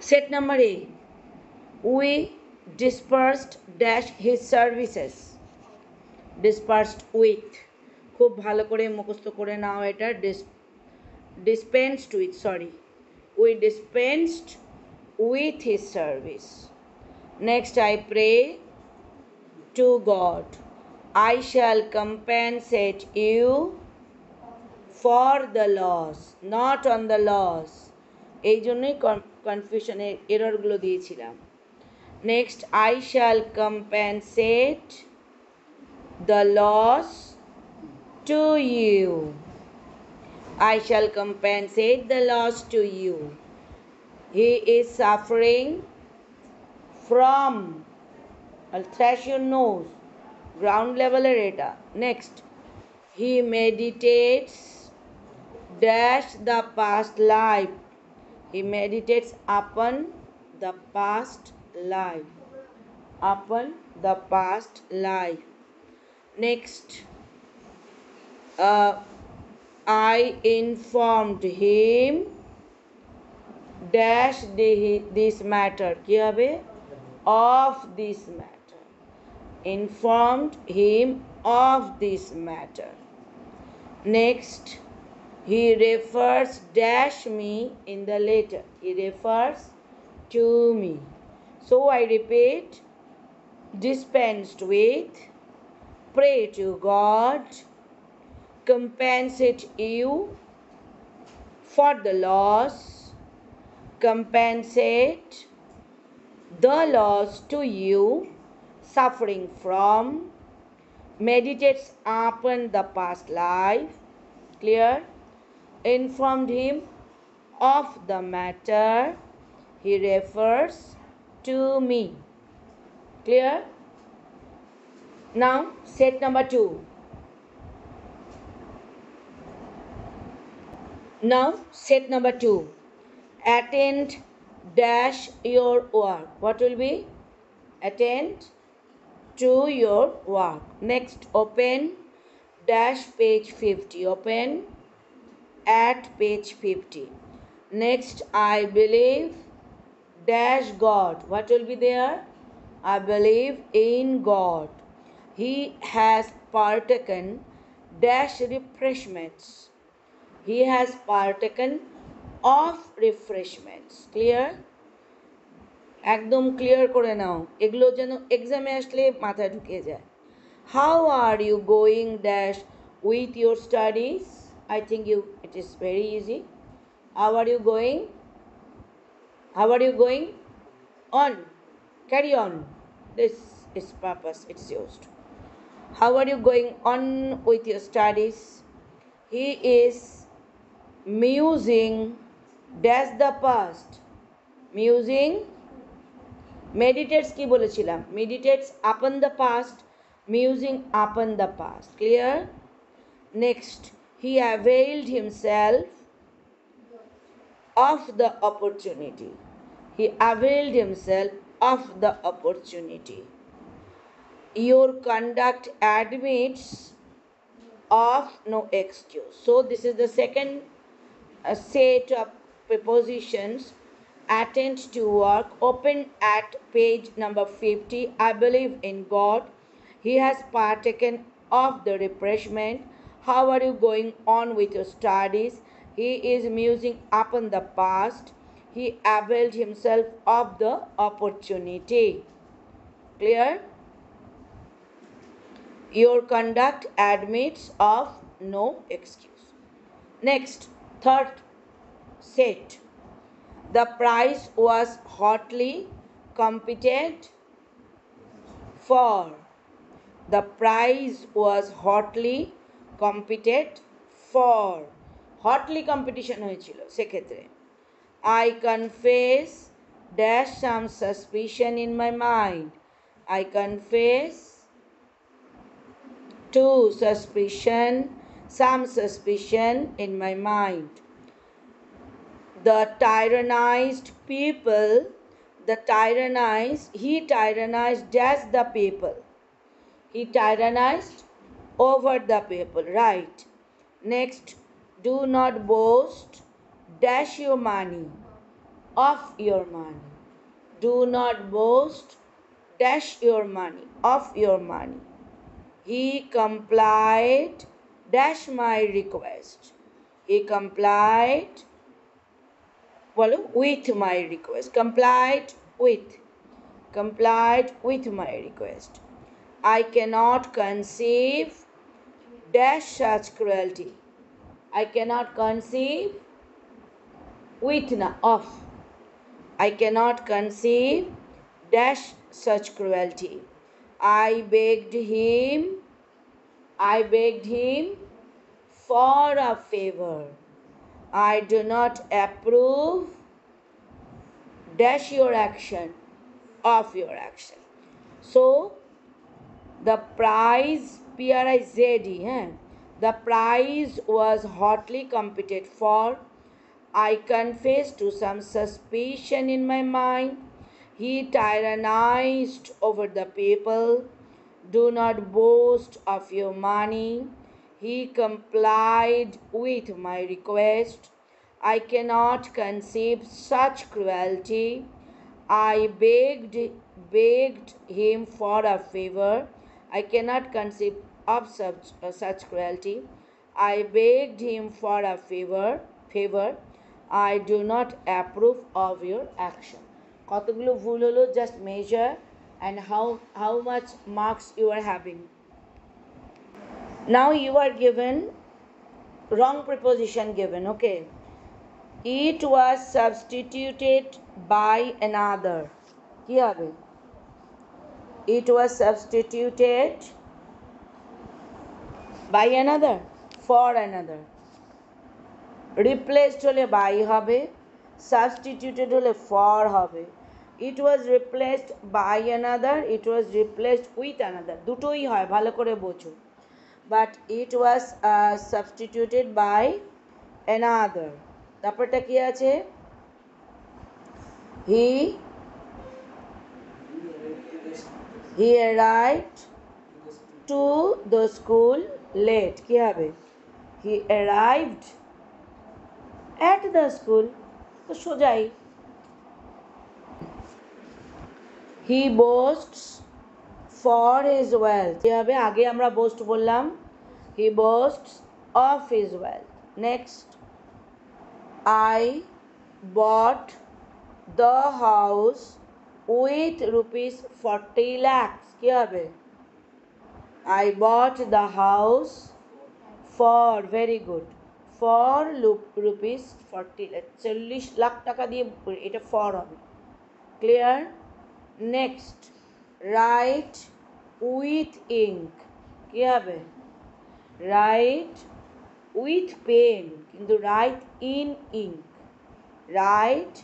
Set number A. We dispersed dash his services. Dispersed with. খুব ভালো করে মুখস্থ করে নাও এটা dispensed with sorry we dispensed with his service next i pray to god i shall compensate you for the loss not on the loss এই জন্যই কনফিউশনের এররগুলো দিয়েছিলাম next I shall compensate the loss to you I shall compensate the loss to you. He is suffering from I'll thrash your nose. Ground level এটা. Next. He meditates dash the past life. He meditates upon the past life. Upon the past life. Next. Uh, I informed him dash the, this matter কি হবে of this matter informed him of this matter next he refers dash me in the letter. He refers to me. So i repeat dispensed with. Pray to god. Compensate you for the loss, compensate the loss to you suffering from, meditates upon the past life, clear, informed him of the matter, he refers to me, clear. Now, set number two. Now, set number two. Attend dash your work. What will be? Attend to your work. Next, open dash page 50. Open at page 50. Next, I believe dash God. What will be there? I believe in God. He has partaken dash refreshments he has partaken of refreshments clear একদম clear করে নাও এগুলো যেন এক্সামে আসলে মাথায় ঢুকে যায় how are you going dash with your studies I think you it is very easy how are you going how are you going on carry on this is purpose it's used how are you going on with your studies he is musing dash the past musing meditates কি বলেছিলাম meditates upon the past musing upon the past clear next he availed himself of the opportunity. He availed himself of the opportunity. Your conduct admits of no excuse. So this is the second a set of prepositions. Attend to work. Open at page number 50 i believe in god. He has partaken of the refreshment how are you going on with your studies? He is musing upon the past. He availed himself of the opportunity. Clear? Your conduct admits of no excuse. Next third set. The prize was hotly competed for. The prize was hotly competed for hotly competition হয়েছিল সেক্ষেত্রে I confess dash some suspicion in my mind I confess to suspicion some suspicion in my mind. The tyrannized people, the tyrannized, he tyrannized as the people. He tyrannized over the people, right? Next, do not boast, dash your money off your money. Do not boast, dash your money, off your money. He complied, dash my request. He complied, বলো with my request. Complied with. Complied with my request. I cannot conceive, dash such cruelty. I cannot conceive with of. I cannot conceive dash such cruelty. I begged him, I begged him for a favor. I do not approve dash your action of your action. So the prize E, eh? the prize was hotly competed for. I confess to some suspicion in my mind. He tyrannized over the people. Do not boast of your money. He complied with my request. I cannot conceive such cruelty. I begged begged him for a favor. I cannot conceive of such, uh, such cruelty. I begged him for a favor. Favor. I do not approve of your action. কতগুলো ভুল হলো just measure and how how much marks you are having now you are given wrong preposition given okay it was substituted by another কি হবে it was substituted by another for another replaced হলে by হবে substituted হলে for হবে। It was replaced by another it was replaced with another দুটোই হয়, ভালো করে বোঝো। But it was substituted by another তারপরটা কি আছে? He he right to the school late কি হবে he arrived at the school তো সোজাই he boasts for his wealth কি হবে আগে আমরা boast বললাম he boasts of his wealth next I bought the house with rupees 40 lakhs কি হবে I bought the house for very good for rupees 40 lakh চল্লিশ লাখ টাকা দিয়ে এটা ফর হবে clear next write with ink কী হবে রাইট উইথ পেন কিন্তু right in ink right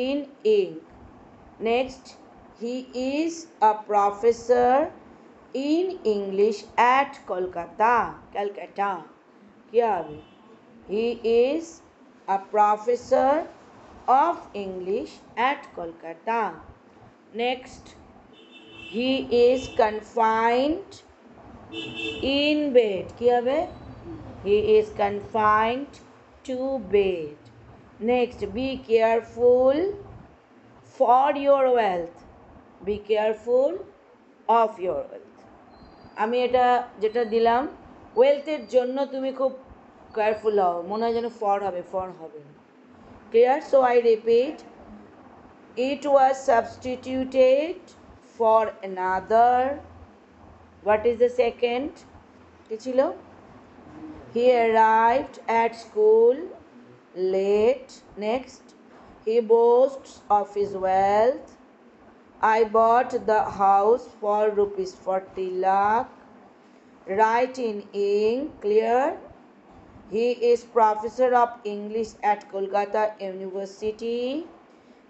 in ink next he is a professor in English at Kolkata, Calcutta. Kya He is a professor of English at Kolkata. Next, he is confined in bed. Kya? He is confined to bed. Next, be careful for your wealth. Be careful of your wealth. আমি এটা যেটা দিলাম ওয়েলথের জন্য তুমি খুব careful হও মনে হয় যেন ফর হবে ফর হবে clear so I repeat it was substituted for another what is the second কি ছিল he arrived at school late next he boasts of his wealth i bought the house for rupees 40 lakh write in ink clear he is professor of english at kolkata university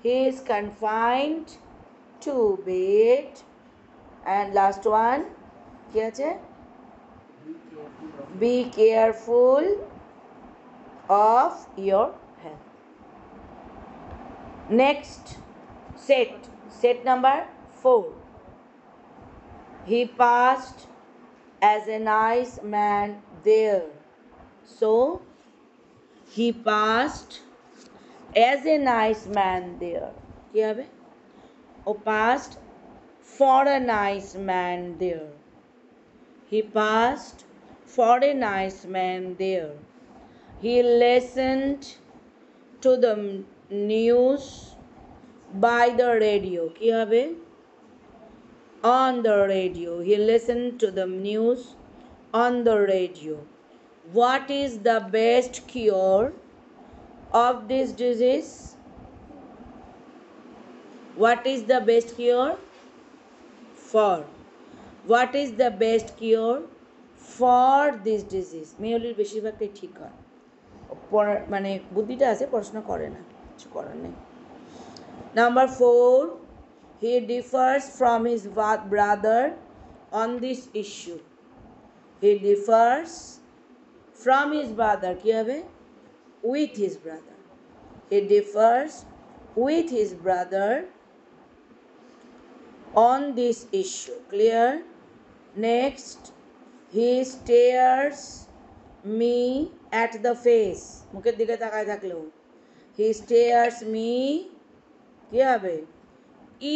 he is confined to bed and last one কি আছে be careful of your health next set set number 4 he passed as a nice man there so he passed as a nice man দেয়ার কী হবে ও past for a nice man there he past for a nice man there he listened to the news By the radio কী হবে on the radio. He listened to the news on the radio. What is the best cure of this disease? What is the best cure? For. What is the best cure for this disease? মেয়লির বেশিরভাগটাই ঠিক হয় মানে বুদ্ধিটা আছে পড়াশোনা করে না কিছু করার নেই number four he differs from his va- brother on this issue he differs from his brother কি হবে with his brother he differs with his brother on this issue clear next he stares me at the face মুখের দিকে তাকায় থাকলেও he stares me কি হবে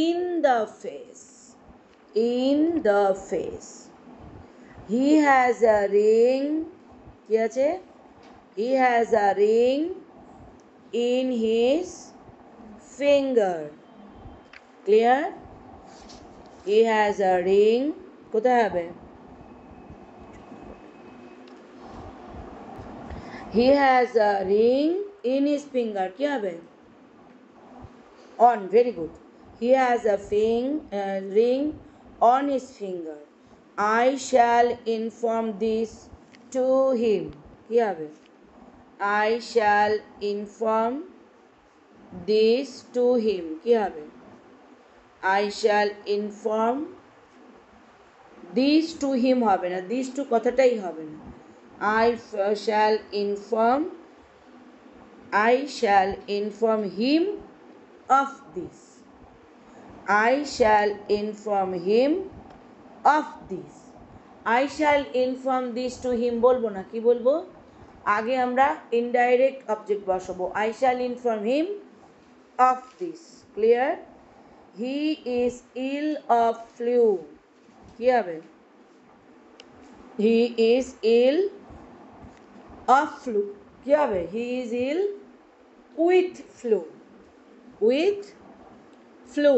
in the face in the face he has a ring কি আছে he has a ring in his finger clear he has a ring কোথায় হবে he has a ring in his finger কি হবে on very good he has a fing, uh, ring on his finger i shall inform this to him কি হবে i shall inform this to him কি হবে i shall inform this to him হবে না this to কথাটাই হবে না i f- shall inform i shall inform him of this. I shall inform him of this. I shall inform this to him. বলব না, কি বলব? আগে আমরা ইনডাইরেক্ট অবজেক্ট বসাবো। I shall inform him of this clear he is ill of flu কি হবে? He is ill of flu কি হবে? He is ill with flu with flu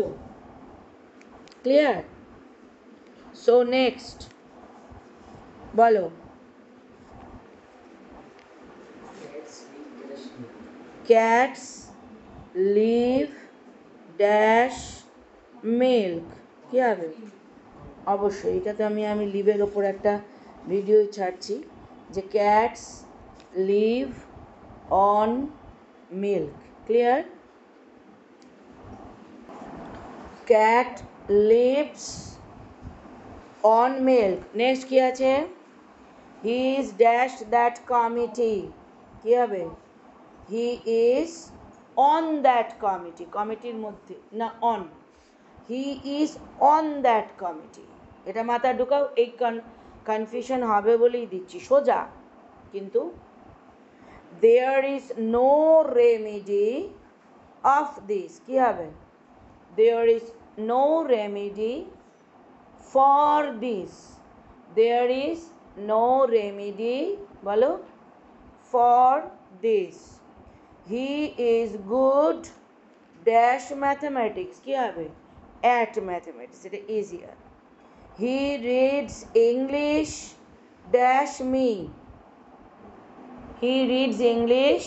clear so next বলো ক্যাটস লিভ ড্যাশ মিল্ক কী হবে? অবশ্যই, এটাতে আমি আমি লিভের ওপর একটা ভিডিও ছাড়ছি যে cats live on milk clear cat lives on milk next কী আছে? He is dash that committee কী হবে? He is on that committee কমিটির মধ্যে, না on he is on that committee এটা মাথায় ঢুকাও, এই কনফিউশন হবে বলেই দিচ্ছি। সোজা। কিন্তু there is no remedy of this কী হবে? দেয়ার is no remedy for this there is no remedy বলো for this he is good dash mathematics কী হবে অ্যাট ম্যাথামেটিক্স এটা easier he reads English dash me he reads English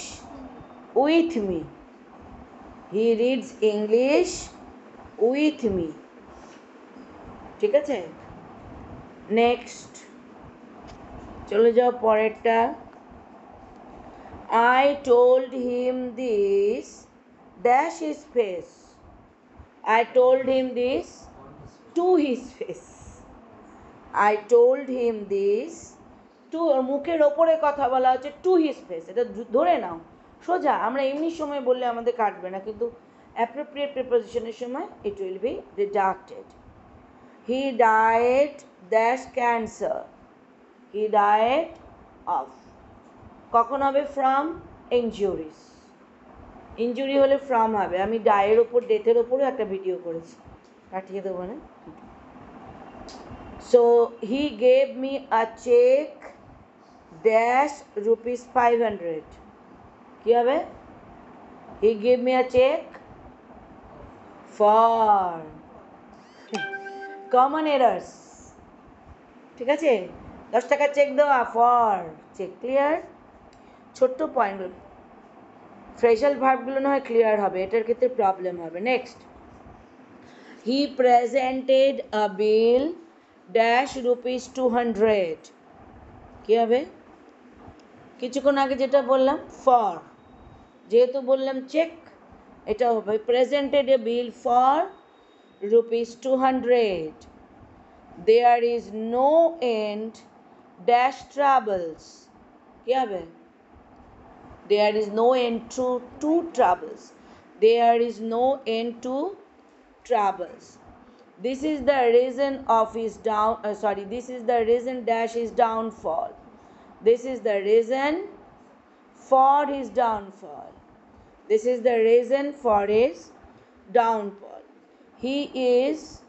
with me he reads English with me ঠিক আছে? Next চলে যাও পরেরটা। I told him this dash his face I told him this to his face I told him this to মুখের ওপরে কথা বলা হচ্ছে টু হিজ ফেস এটা ধরে নাও। সোজা, আমরা এমনি সময় বললে আমাদের কাটবে না, কিন্তু অ্যাপ্রোপ্রিয়েট প্রিপোজিশনের সময় it will be deducted he died dash cancer he died of কখন হবে ফ্রম ইনজুরিস ইঞ্জুরি হলে ফ্রম হবে আমি ডায়ের ওপর ডেথের ওপরও একটা ভিডিও করেছি পাঠিয়ে দেবো না so he gave me a cheque dash rupees five hundred কী হবে he gave me a cheque for common errors ঠিক আছে? দশ টাকা চেক দেওয়া ফর চেক ক্লিয়ার ছোট্ট পয়েন্টগুলো ফ্রেশাল ভার্বগুলো না হয় ক্লিয়ার হবে, এটার ক্ষেত্রে প্রবলেম হবে। Next he presented a bill dash rupees two hundred কী হবে? কিছুক্ষণ আগে যেটা বললাম ফর যেহেতু বললাম চেক এটা হবে presented A bill for rupees two hundred there is no end dash travels কী হবে there is no end to, to troubles there is no end to troubles this is the reason of his down uh, sorry this is the reason dash his downfall this is the reason for his downfall this is the reason for his downfall he is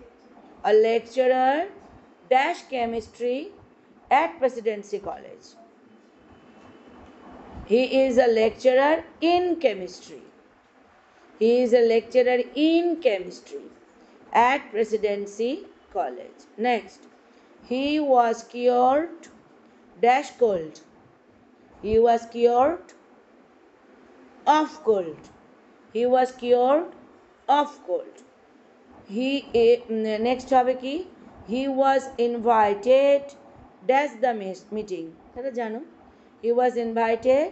a lecturer dash chemistry at presidency college he is a lecturer in chemistry. He is a lecturer in chemistry at Presidency College. Next, he was cured dash cold. He was cured of cold. He was cured of cold. He eh, next হবে কি? He was invited dash the mis- meeting. সেটা জানো? He was invited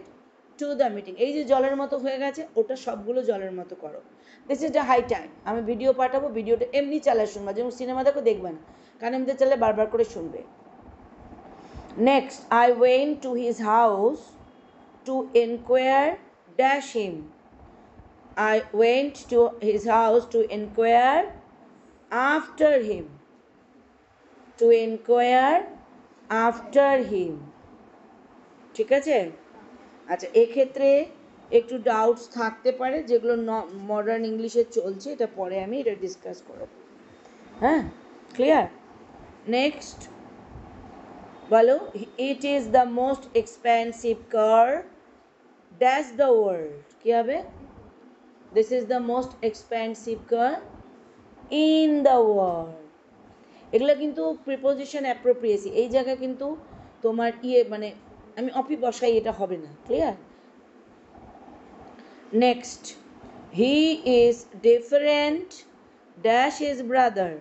to the meeting এই যে জলের মতো হয়ে গেছে ওটা সবগুলো জলের মতো করো। This is the high time আমি ভিডিও পাঠাবো ভিডিওটা এমনি চালায় শুনবা। যেমন সিনেমা দেখো দেখবে না। কারণ এমনি চালে বারবার করে শুনবে। Next I went to his house to enquire dash him I went to his house to inquire after him. To inquire after him. ঠিক আছে? আচ্ছা এক্ষেত্রে একটু ডাউটস থাকতে পারে, যেগুলো মডার্ন ইংলিশে চলছে, এটা পরে আমি এটা ডিসকাস করব। হ্যাঁ? ক্লিয়ার নেক্সট বলো it is the most expensive car dash the world কী হবে this is the most expensive car in the world এগুলো কিন্তু প্রিপোজিশন অ্যাপ্রোপ্রিয়েসি এই জায়গায় কিন্তু তোমার ইয়ে মানে আমি অপি বসাই, এটা হবে না। Clear next he is different dash is brother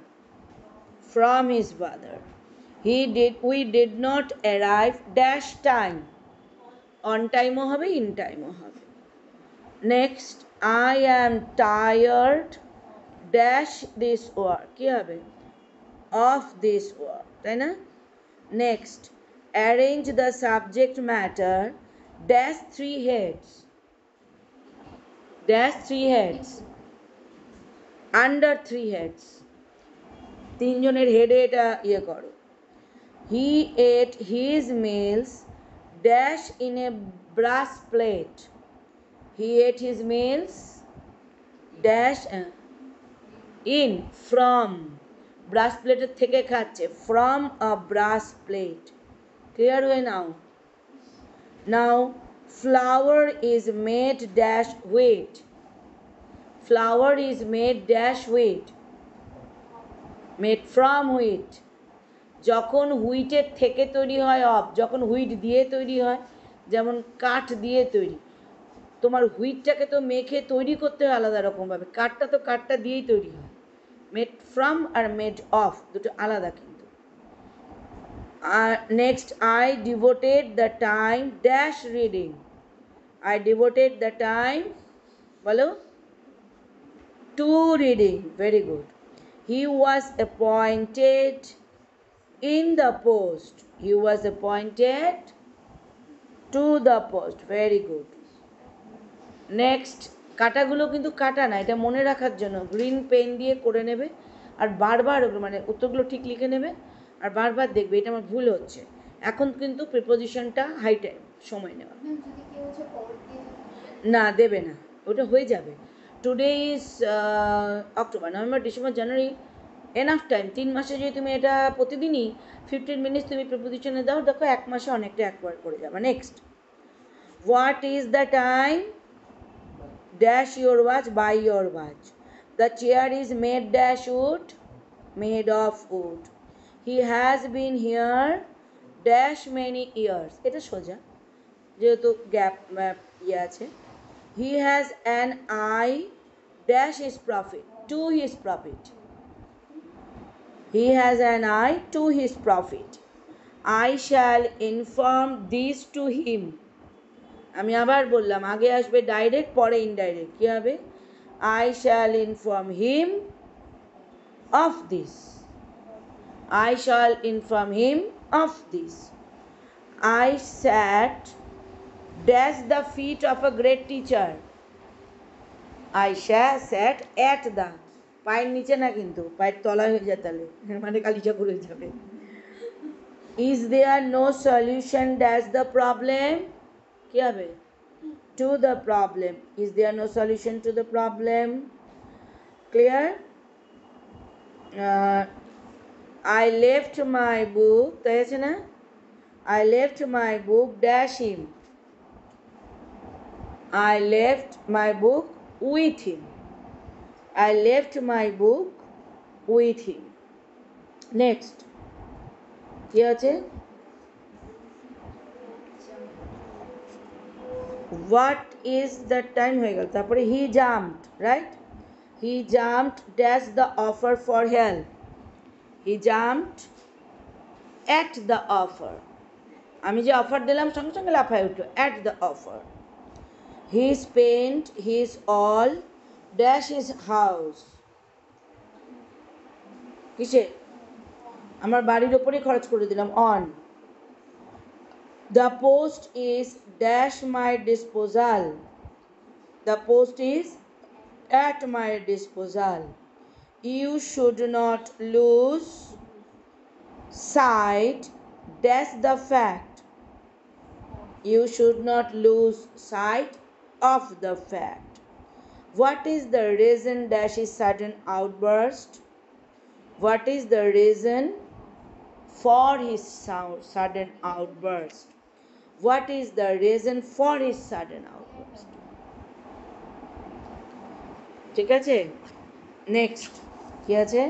from his brother he did we did not arrive dash time on টাইমও হবে ইন টাইমও হবে। Next I am tired dash this work কী হবে? অফ দিস ওয়ার্ক তাই না? Next arrange the subject matter dash three heads dash three heads under three heads তিনজনের হেডে এটা ইয়ে করো। He ate his meals dash in a brass plate he at his mills dash in from brush প্লেটের থেকে খাচ্ছে from a brush plate clear হয়ে নাও নাও flower is made dash wheat flower is made dash wheat made from wheat যখন হুইটের থেকে তৈরি হয় of যখন wheat দিয়ে তৈরি হয়, যেমন কাঠ দিয়ে তৈরি, তোমার হুইটটাকে তো মেখে তৈরি করতে হয় আলাদা রকমভাবে কাঠটা তো কাঠটা দিয়েই তৈরি হয় মেড ফ্রম আর মেড অফ দুটো আলাদা কিন্তু। আর next I devoted the time dash reading I devoted the time বলো to reading very good he was appointed in the post he was appointed to the post very good next কাটাগুলো কিন্তু কাটা না, এটা মনে রাখার জন্য। গ্রিন পেন দিয়ে করে নেবে আর বারবার ওগুলো মানে উত্তরগুলো ঠিক লিখে নেবে আর বারবার দেখবে, এটা আমার ভুল হচ্ছে। এখন কিন্তু প্রিপোজিশনটা হাই টাইম সময় নেওয়া। না, দেবে না, ওটা হয়ে যাবে। Today is October November December January enough time তিন মাসে যদি তুমি এটা প্রতিদিনই ফিফটিন মিনিটস তুমি প্রিপোজিশনে দাও, দেখো এক মাসে অনেকটা একবার করে যাবে। Next what is the time dash your watch by your watch the chair is made dash wood made of wood he has been here dash many years এটা সোজা, যেহেতু গ্যাপ ইয়ে আছে। He has an eye dash is profit to his profit he has an I two his profit I shall inform this to হিম আমি আবার বললাম আগে আসবে ডাইরেক্ট পরে ইনডাইরেক্ট কী হবে I shall inform him of this I shall inform him of this I sat dash the fit of a great teacher I শ্যা SAT at the পায়ের নিচে না কিন্তু পায়ের তলায় হয়ে যায় তাহলে মানে কালী ঠাকুর হয়ে যাবে is there no solution dash the problem কী হবে to the problem is there no solution to the problem clear I left my book তাই আছে না I left my book dash him I left my book with him. I left my book with him. Next. কি আছে what is the time হয়ে গেল? তারপরে he jumped right he jumped dash the offer for help he jumped at the offer আমি যে offer দিলাম, সঙ্গে সঙ্গে লাফায় উঠল at the offer He spent his all dash his house. কিসে আমার বাড়ির ওপরে খরচ করে দিলাম on the post is dash my disposal the post is at my disposal you should not lose sight dash the fact you should not lose sight of the fact. What is the reason dash is sudden outburst? What is the reason for his sound, sudden outburst? What is the reason for his sudden outburst? ঠিক আছে next কি আছে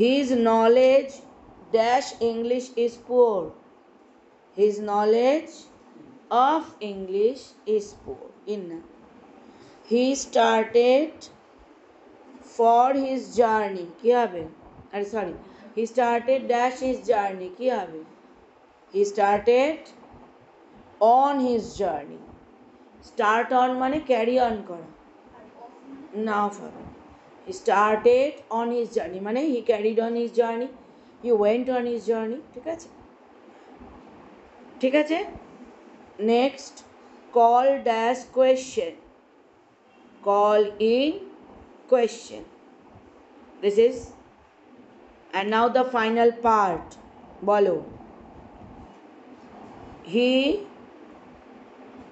his knowledge dash English is poor his knowledge of English is poor. In he started for his journey কী হবে? আরে sorry he started dash his journey কী হবে? He started on his journey start on মানে carry on করা। না of হবে। Started on his journey মানে he carried on his journey he went on his journey ঠিক আছে? ঠিক আছে? Next call dash question call in question this is and now the final part বলো হি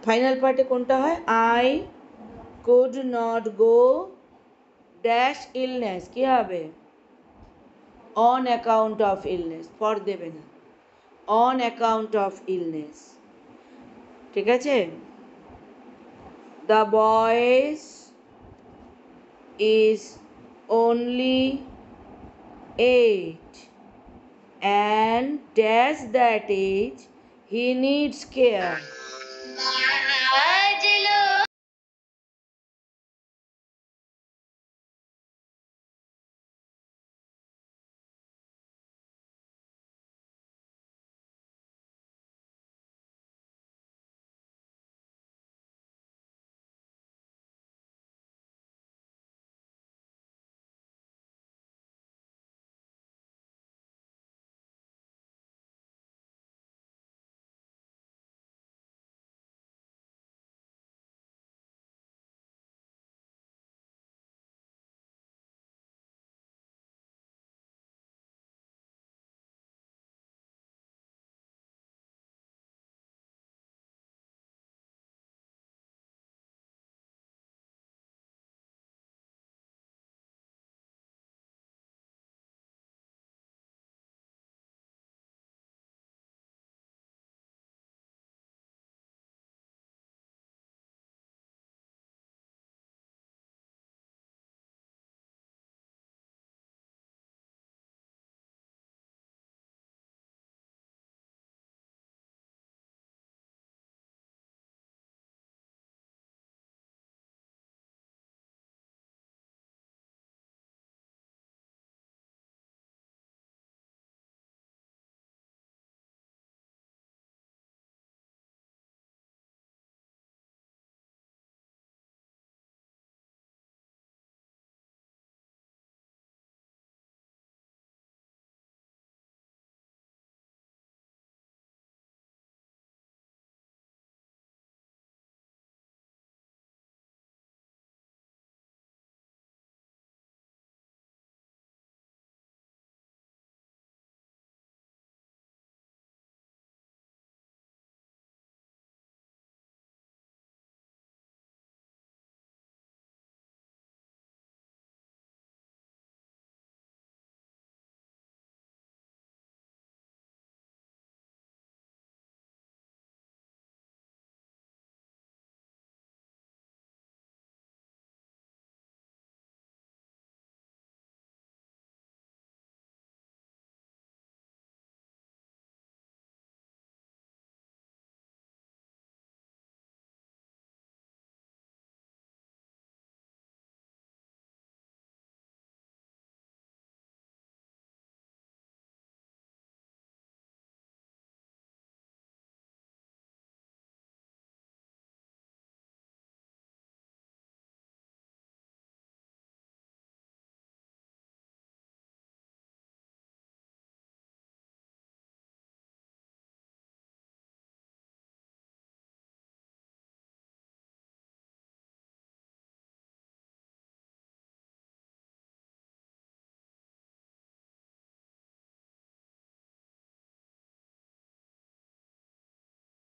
final পার্টে কোনটা হয় I could not go dash illness কী হবে on account of illness for দেবে না অন অ্যাকাউন্ট অফ ইলনেস ঠিক আছে দ্য বয়েস is only 8 and that's that age he needs care.